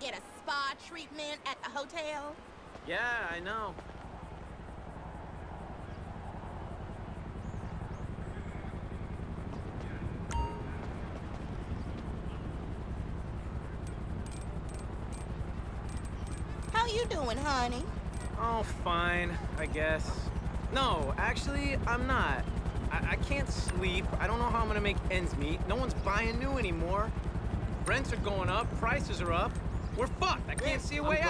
get a spa treatment at the hotel? Yeah, I know. How you doing, honey? Oh, fine, I guess. No, actually, I'm not. I, I can't sleep. I don't know how I'm gonna make ends meet. No one's buying new anymore. Rents are going up, prices are up. We're fucked. I can't see a way